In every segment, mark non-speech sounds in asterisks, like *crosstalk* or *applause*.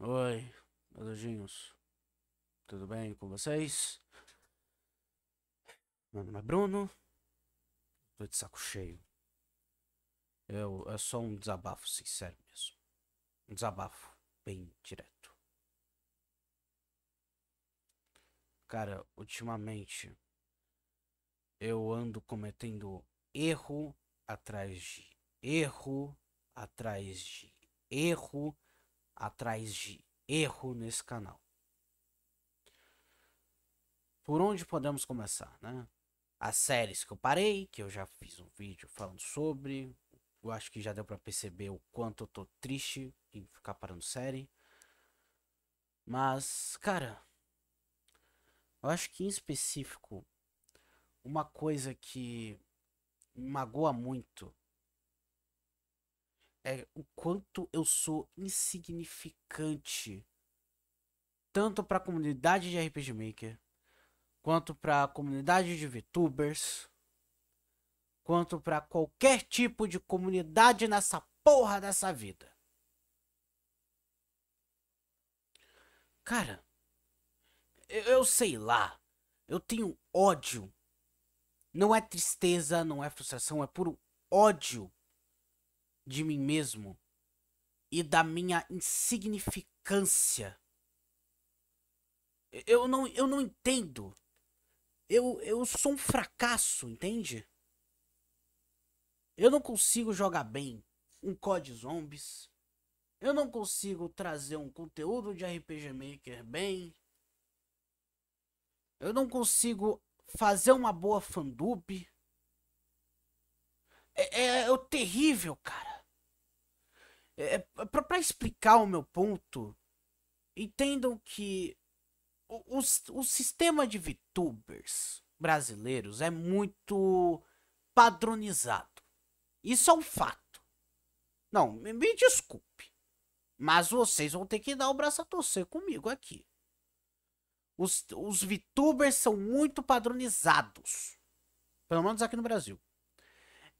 Oi, meus Tudo bem com vocês? Meu nome é Bruno. Tô de saco cheio. Eu, é só um desabafo sincero mesmo. Um desabafo bem direto. Cara, ultimamente eu ando cometendo erro atrás de erro atrás de erro atrás de erro nesse canal. Por onde podemos começar, né? As séries que eu parei, que eu já fiz um vídeo falando sobre. Eu acho que já deu para perceber o quanto eu tô triste em ficar parando série. Mas, cara, eu acho que em específico, uma coisa que me magoa muito é o quanto eu sou insignificante tanto para a comunidade de RPG Maker, quanto para a comunidade de VTubers, quanto para qualquer tipo de comunidade nessa porra dessa vida. Cara, eu, eu sei lá, eu tenho ódio. Não é tristeza, não é frustração, é puro ódio de mim mesmo e da minha insignificância. Eu não, eu não entendo. Eu, eu sou um fracasso, entende? Eu não consigo jogar bem um COD Zombies. Eu não consigo trazer um conteúdo de RPG Maker bem. Eu não consigo fazer uma boa fandub. É, é, é terrível, cara. É, é para explicar o meu ponto, entendam que o, o, o sistema de VTubers brasileiros é muito padronizado. Isso é um fato. Não, me, me desculpe. Mas vocês vão ter que dar o braço a torcer comigo aqui. Os, os VTubers são muito padronizados. Pelo menos aqui no Brasil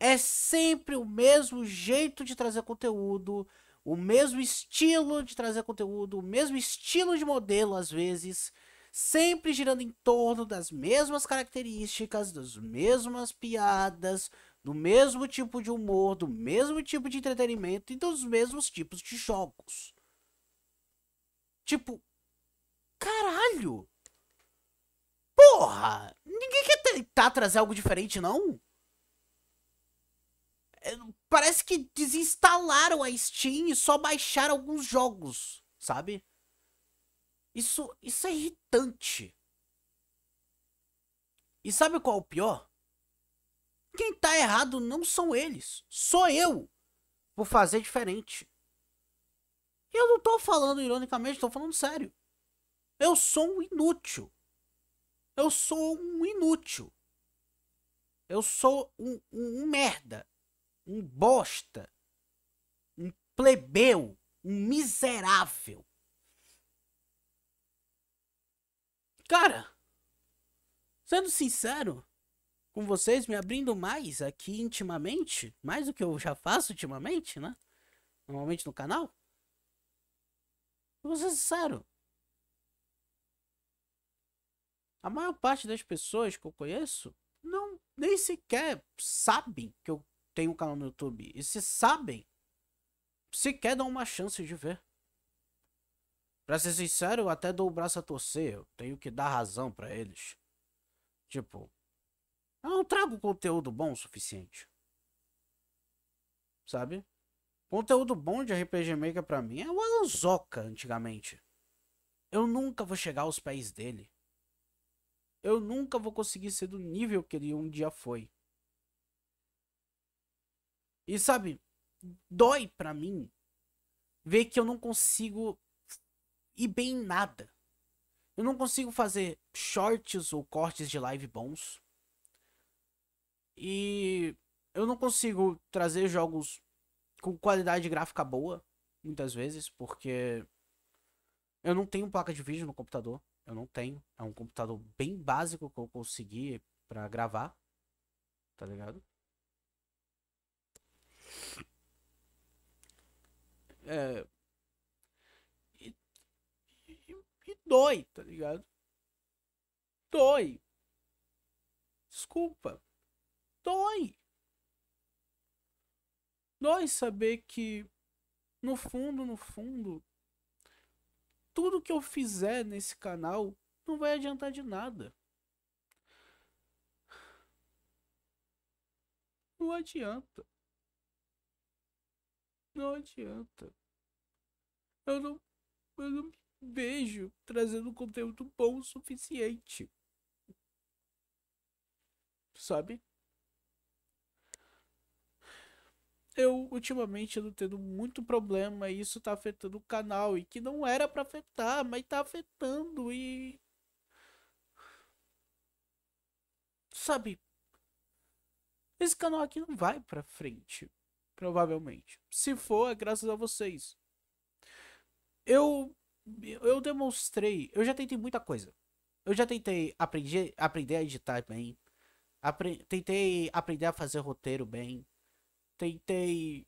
é sempre o mesmo jeito de trazer conteúdo, o mesmo estilo de trazer conteúdo, o mesmo estilo de modelo às vezes, sempre girando em torno das mesmas características, das mesmas piadas, do mesmo tipo de humor, do mesmo tipo de entretenimento e dos mesmos tipos de jogos. Tipo, caralho! Porra! Ninguém quer tentar trazer algo diferente, não? Parece que desinstalaram a Steam e só baixaram alguns jogos, sabe? Isso, isso é irritante. E sabe qual é o pior? Quem tá errado não são eles, sou eu por fazer diferente. Eu não tô falando ironicamente, tô falando sério. Eu sou um inútil. Eu sou um inútil. Eu sou um, um, um merda um bosta, um plebeu, um miserável. Cara, sendo sincero com vocês, me abrindo mais aqui intimamente, mais do que eu já faço ultimamente, né? Normalmente no canal. Vou ser sincero. A maior parte das pessoas que eu conheço não nem sequer sabem que eu tem um canal no YouTube e se sabem, se quer dar uma chance de ver. Pra ser sincero, eu até dou o braço a torcer. Eu tenho que dar razão para eles. Tipo, eu não trago conteúdo bom o suficiente. Sabe? Conteúdo bom de RPG Maker pra mim é o Alanzoca antigamente. Eu nunca vou chegar aos pés dele. Eu nunca vou conseguir ser do nível que ele um dia foi. E sabe, dói pra mim ver que eu não consigo ir bem em nada. Eu não consigo fazer shorts ou cortes de live bons. E eu não consigo trazer jogos com qualidade gráfica boa, muitas vezes, porque eu não tenho placa de vídeo no computador. Eu não tenho. É um computador bem básico que eu consegui para gravar. Tá ligado? É, dói, tá ligado? Dói. Desculpa. Dói. Dói saber que, no fundo, no fundo, tudo que eu fizer nesse canal não vai adiantar de nada. Não adianta. Não adianta. Eu não, eu não me vejo trazendo conteúdo bom o suficiente. Sabe? Eu ultimamente ando tendo muito problema e isso tá afetando o canal. E que não era para afetar, mas tá afetando e. Sabe? Esse canal aqui não vai pra frente. Provavelmente. Se for, é graças a vocês. Eu. Eu demonstrei. Eu já tentei muita coisa. Eu já tentei aprender, aprender a editar bem. Apre tentei aprender a fazer roteiro bem. Tentei.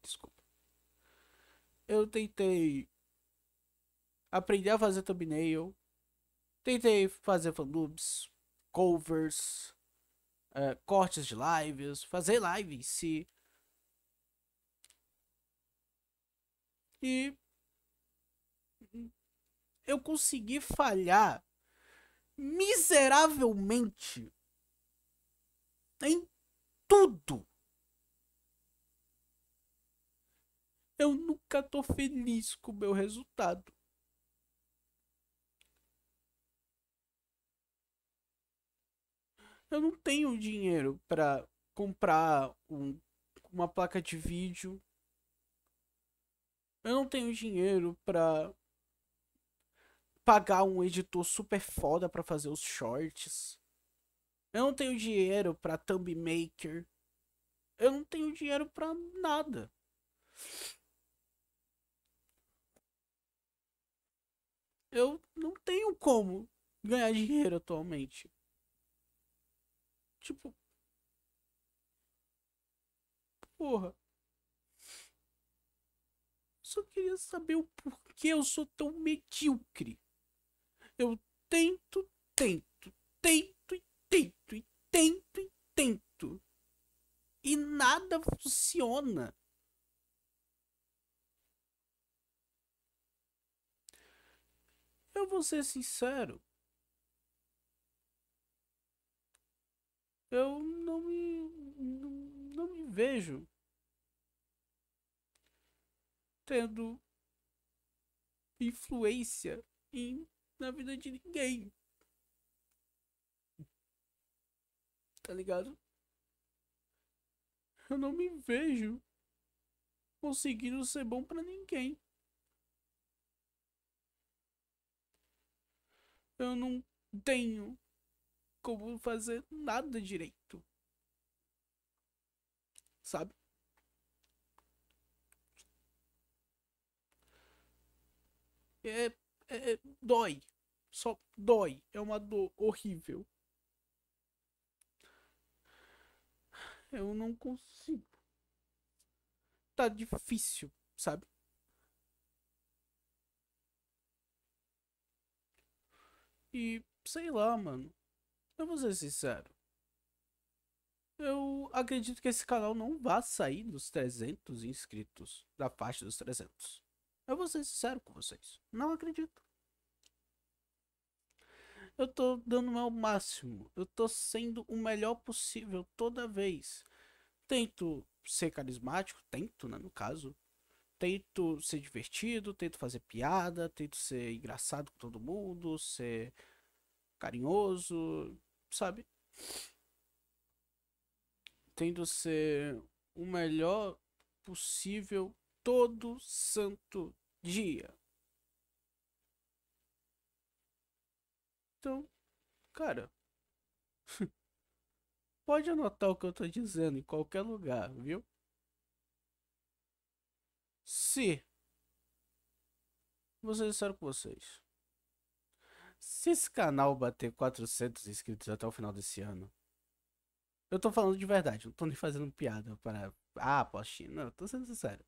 Desculpa. Eu tentei aprender a fazer thumbnail. Tentei fazer fanubs, covers, uh, cortes de lives, fazer live em si. E eu consegui falhar miseravelmente em tudo. Eu nunca tô feliz com o meu resultado. Eu não tenho dinheiro para comprar um, uma placa de vídeo. Eu não tenho dinheiro para pagar um editor super foda para fazer os shorts. Eu não tenho dinheiro para thumb maker. Eu não tenho dinheiro para nada. Eu não tenho como ganhar dinheiro atualmente. Tipo. Porra. Só queria saber o porquê eu sou tão medíocre. Eu tento, tento, tento e tento e tento e tento. E nada funciona. Eu vou ser sincero. Eu não me não, não me vejo tendo influência em, na vida de ninguém. Tá ligado? Eu não me vejo conseguindo ser bom para ninguém. Eu não tenho como fazer nada direito. Sabe? É, é, é, dói. Só dói. É uma dor horrível. Eu não consigo. Tá difícil, sabe? E sei lá, mano. Eu vou ser sincero. Eu acredito que esse canal não vai sair dos 300 inscritos. Da faixa dos 300. Eu vou ser sincero com vocês. Não acredito. Eu tô dando o meu máximo. Eu tô sendo o melhor possível toda vez. Tento ser carismático, tento, né, no caso. Tento ser divertido, tento fazer piada, tento ser engraçado com todo mundo, ser carinhoso, sabe? Tendo ser o melhor possível todo santo dia. Então, cara, *laughs* pode anotar o que eu tô dizendo em qualquer lugar, viu? Se ser sincero com vocês. Se esse canal bater 400 inscritos até o final desse ano, eu tô falando de verdade, não tô nem fazendo piada para. Ah, postinha. Não, tô sendo sincero.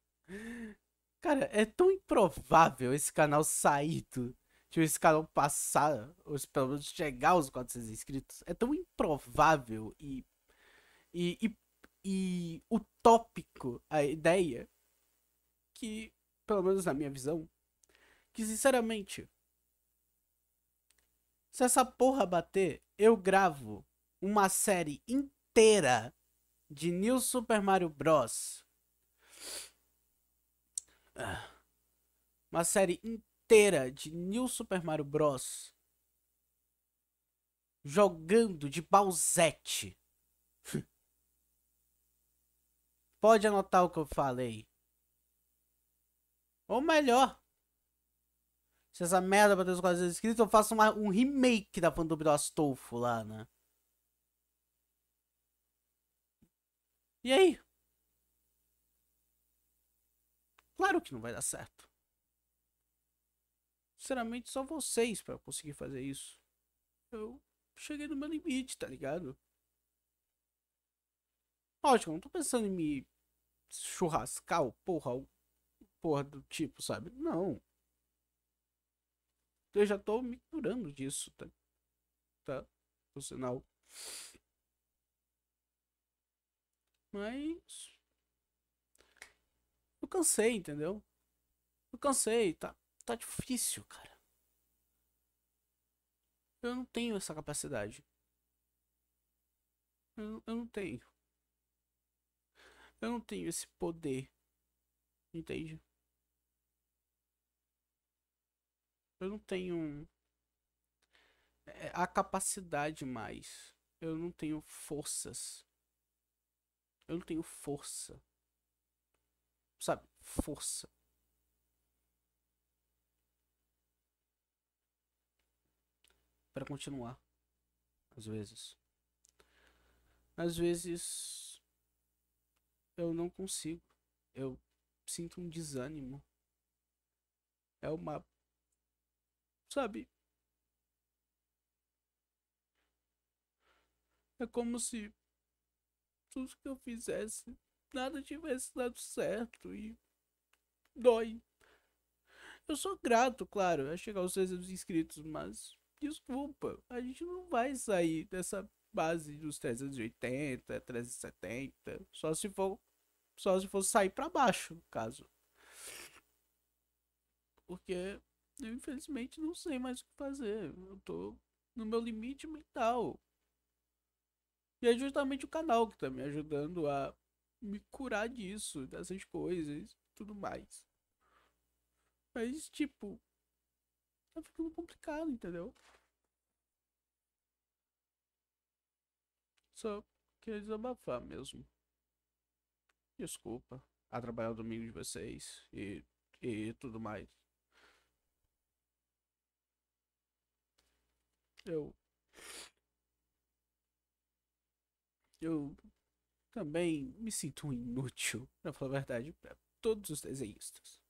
Cara, é tão improvável esse canal sair do. Tipo, esse canal passar, ou pelo menos chegar aos 400 inscritos. É tão improvável e. E, e, e utópico a ideia que, pelo menos na minha visão, que sinceramente, se essa porra bater, eu gravo uma série inteira de New Super Mario Bros. Ah. Uma série inteira de New Super Mario Bros. Jogando de Balzette. Pode anotar o que eu falei. Ou melhor, se essa merda bater os 400 inscritos, eu faço uma, um remake da Fandub do Astolfo lá, né? E aí? Claro que não vai dar certo. Sinceramente, só vocês para conseguir fazer isso. Eu cheguei no meu limite, tá ligado? Lógico, não tô pensando em me churrascar o porra, o porra do tipo, sabe? Não. Eu já tô me curando disso, tá? Tá? Por sinal. Mas. Eu cansei, entendeu? Eu cansei, tá? Tá difícil, cara. Eu não tenho essa capacidade. Eu, eu não tenho. Eu não tenho esse poder. Entende? Eu não tenho é, a capacidade mais. Eu não tenho forças. Eu não tenho força. Sabe? Força. Para continuar. Às vezes. Às vezes. Eu não consigo. Eu sinto um desânimo. É uma Sabe? É como se tudo que eu fizesse, nada tivesse dado certo e dói. Eu sou grato, claro, a chegar aos 300 inscritos, mas desculpa, a gente não vai sair dessa base dos 380, 370, só se for só se for sair para baixo, no caso. Porque eu infelizmente não sei mais o que fazer. Eu tô no meu limite mental. E é justamente o canal que tá me ajudando a me curar disso, dessas coisas tudo mais. Mas, tipo, tá ficando complicado, entendeu? Só queria desabafar mesmo. Desculpa atrapalhar o domingo de vocês e, e tudo mais. Eu. Eu também me sinto um inútil, pra falar a verdade, para todos os desenhistas.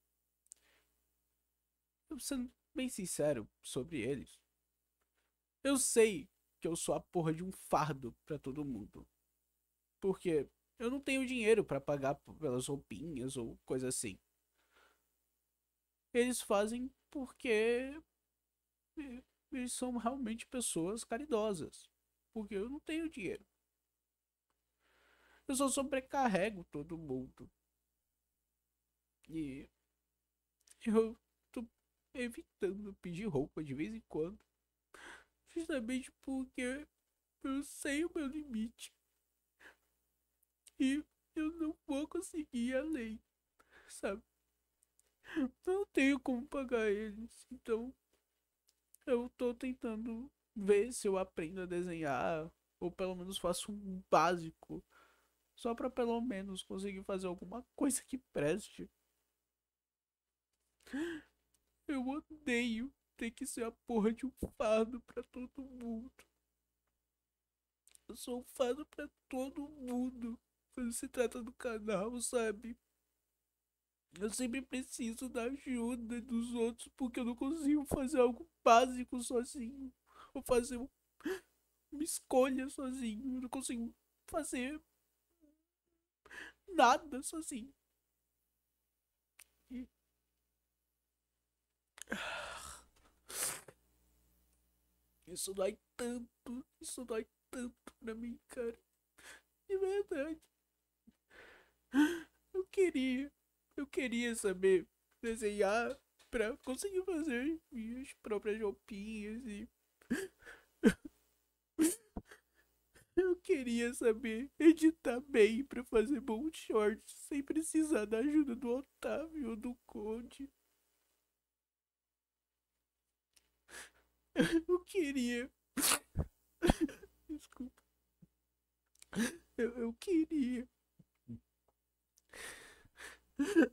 Eu sendo bem sincero sobre eles. Eu sei que eu sou a porra de um fardo para todo mundo. Porque eu não tenho dinheiro para pagar pelas roupinhas ou coisa assim. Eles fazem porque eles são realmente pessoas caridosas. Porque eu não tenho dinheiro. Eu só sobrecarrego todo mundo. E eu tô evitando pedir roupa de vez em quando. Justamente porque eu sei o meu limite. E eu não vou conseguir além. Sabe? Não tenho como pagar eles. Então eu tô tentando ver se eu aprendo a desenhar ou pelo menos faço um básico só para pelo menos conseguir fazer alguma coisa que preste. Eu odeio ter que ser a porra de um fardo para todo mundo. Eu sou um fardo para todo mundo quando se trata do canal, sabe? Eu sempre preciso da ajuda dos outros porque eu não consigo fazer algo básico sozinho. Ou fazer uma escolha sozinho. Eu não consigo fazer nada sozinho. Isso dói tanto, isso dói tanto pra mim, cara. De verdade. Eu queria, eu queria saber desenhar pra conseguir fazer minhas próprias roupinhas e. *laughs* Eu queria saber editar bem pra fazer bons shorts sem precisar da ajuda do Otávio ou do Conde. *laughs* Eu queria. *laughs* Desculpa. Eu, eu queria.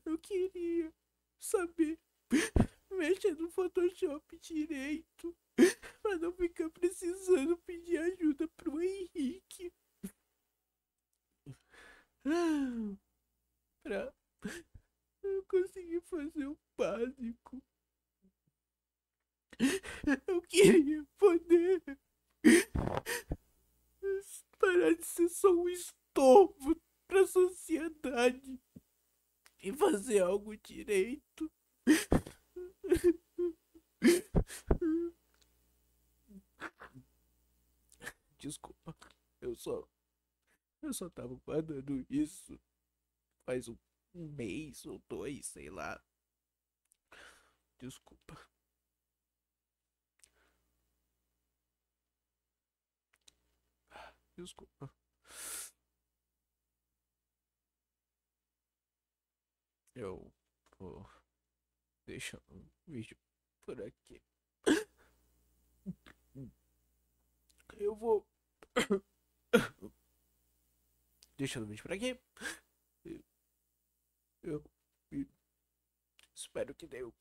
Eu queria saber mexer no Photoshop direito pra não ficar precisando pedir ajuda pro Henrique. Pra eu conseguir fazer o básico. Eu queria poder parar de ser só um estorvo pra sociedade e fazer algo direito. Desculpa, eu só. Eu só tava guardando isso faz um, um mês ou dois, sei lá. Desculpa. Desculpa. Eu vou deixar um vídeo por aqui. Eu vou deixando o vídeo por aqui. Eu, eu espero que deu.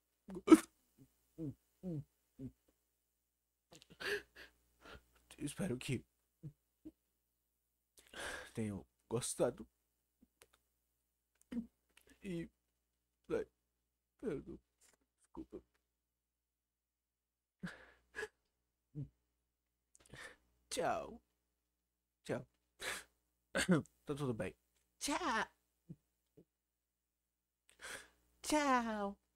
Espero que tenham gostado. E. Ai, perdão. Desculpa. Tchau. Tchau. tá tudo bem. Tchau. Tchau.